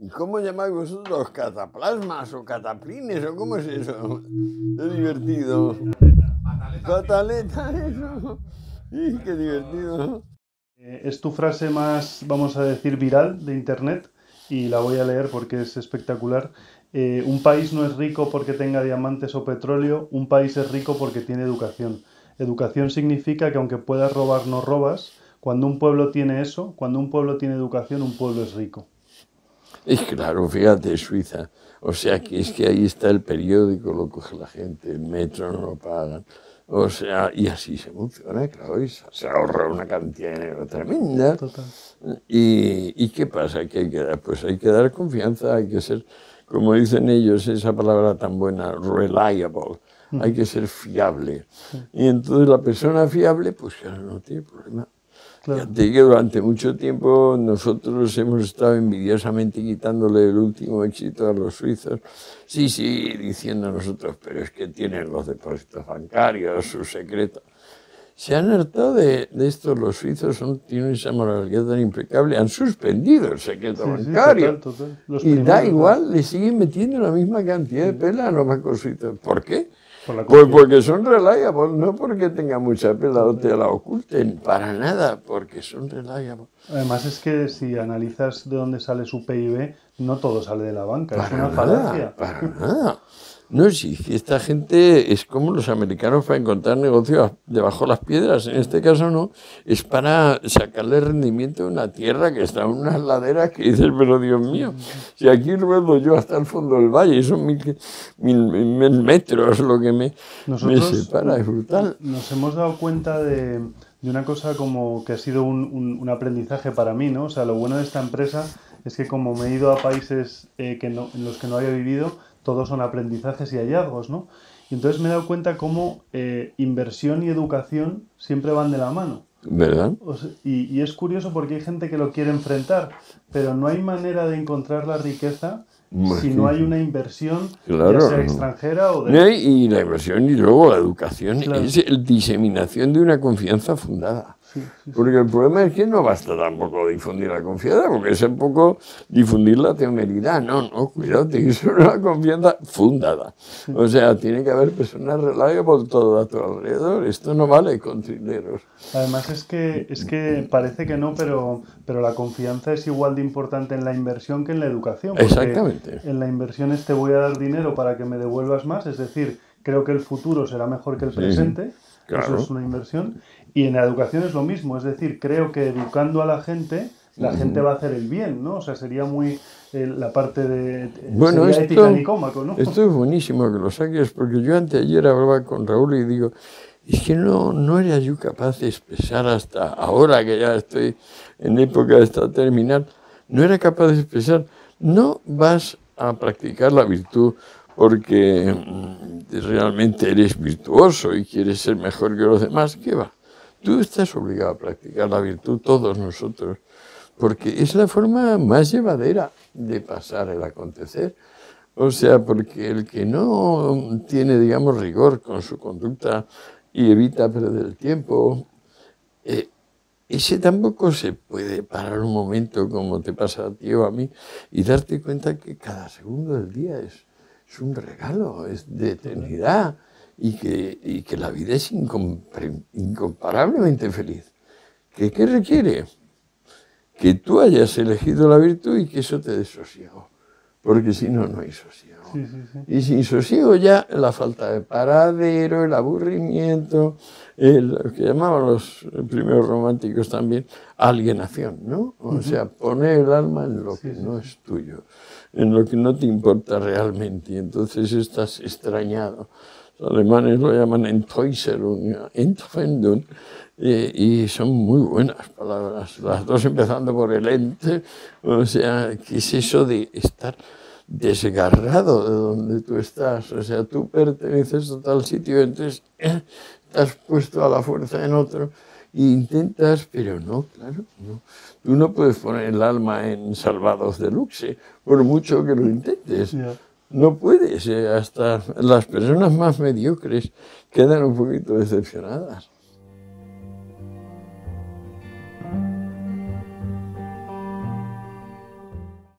¿Y cómo llamáis vosotros? ¿Cataplasmas o cataplines o cómo es eso? Es divertido. Pataleta, eso. Qué divertido. Eh, es tu frase más, vamos a decir, viral de Internet y la voy a leer porque es espectacular. Eh, un país no es rico porque tenga diamantes o petróleo, un país es rico porque tiene educación. Educación significa que aunque puedas robar, no robas. Cuando un pueblo tiene eso, cuando un pueblo tiene educación, un pueblo es rico. Es claro, fíjate, Suiza. O sea, que es que ahí está el periódico, lo coge la gente, el metro no lo pagan. O sea, y así se funciona, claro, y se ahorra una cantidad de dinero tremenda. Total. Y, ¿Y qué pasa? Que hay que dar, pues hay que dar confianza, hay que ser, como dicen ellos, esa palabra tan buena, reliable. Hay que ser fiable. Y entonces la persona fiable, pues claro, no tiene problema. Que durante mucho tiempo nosotros hemos estado envidiosamente quitándole el último éxito a los suizos. Sí, sí, diciendo nosotros, pero es que tienen los depósitos bancarios, su secreto. Se han hartado de, de esto, los suizos son, tienen esa moralidad tan impecable, han suspendido el secreto Sí, sí, bancario. total, total. Los y da igual, le siguen metiendo la misma cantidad de pela a los bancos suizos. ¿Por qué? Por Pues porque son reliable, no porque tengan mucha pela o te la oculten, para nada, porque son reliable. Además es que si analizas de dónde sale su PIB, no todo sale de la banca, es una nada, falacia. para nada. No, si esta gente es como los americanos para encontrar negocios debajo de las piedras, en este caso no, es para sacarle rendimiento a una tierra que está en unas laderas que dices, pero Dios mío, si aquí ruedo yo hasta el fondo del valle, y son mil, mil, mil metros lo que me, separa, es brutal. Nos hemos dado cuenta de, de una cosa como que ha sido un, un- un aprendizaje para mí, ¿no? O sea, lo bueno de esta empresa es que como me he ido a países eh, que no- en los que no había vivido, todos son aprendizajes y hallazgos, ¿no? Y entonces me he dado cuenta cómo eh, inversión y educación siempre van de la mano. ¿Verdad? O sea, y, y es curioso porque hay gente que lo quiere enfrentar, pero no hay manera de encontrar la riqueza si no hay una inversión, Claro. ya sea extranjera o de... No, Y la inversión y luego la educación Claro. es la diseminación de una confianza fundada. Sí, sí, Porque el problema es que no basta tampoco difundir la confianza, porque es un poco difundir la temeridad. No, no, cuidado, tiene que ser una confianza fundada. O sea, tiene que haber personas reliables por todo a tu alrededor. Esto no vale con trileros. Además es que, es que parece que no, pero, pero la confianza es igual de importante en la inversión que en la educación. Exactamente. En la inversión es te voy a dar dinero para que me devuelvas más, es decir, creo que el futuro será mejor que el presente, claro. eso es una inversión. Y en la educación es lo mismo, es decir, creo que educando a la gente, la gente va a hacer el bien, ¿no? O sea, sería muy eh, la parte de... Bueno, sería esto- ética nicómaco, ¿no? Esto es buenísimo que lo saques, porque yo anteayer hablaba con Raúl y digo, es que no, no era yo capaz de expresar hasta ahora que ya estoy en época de esta terminal, no era capaz de expresar, no vas a practicar la virtud porque mm, realmente eres virtuoso y quieres ser mejor que los demás, ¿qué va? Tú estás obligado a practicar la virtud, todos nosotros, porque es la forma más llevadera de pasar el acontecer. O sea, porque el que no tiene, digamos, rigor con su conducta y evita perder el tiempo, eh, ese tampoco se puede parar un momento como te pasa a ti o a mí y darte cuenta que cada segundo del día es, es un regalo, es de eternidad y que, y que la vida es incomparablemente feliz. ¿Qué, ¿Qué requiere? Que tú hayas elegido la virtud y que eso te dé sosiego, porque si no, no hay sosiego. Sí, sí, sí. Y sin sosiego ya la falta de paradero, el aburrimiento, el- lo que llamaban los primeros románticos también, alienación, ¿no? O sea, poner el alma en lo que no es tuyo, en lo que no te importa realmente, y entonces estás extrañado. Los alemanes lo llaman Enttäuserung, Entfremdung, y son muy buenas palabras, las dos empezando por el ente, o sea, ¿qué es eso de estar desgarrado de donde tú estás? O sea, tú perteneces a tal sitio, entonces estás puesto a la fuerza en otro e intentas, pero no, claro, no. Tú no puedes poner el alma en salvados de luxe, por mucho que lo intentes. Ya. No puedes, hasta las personas más mediocres quedan un poquito decepcionadas.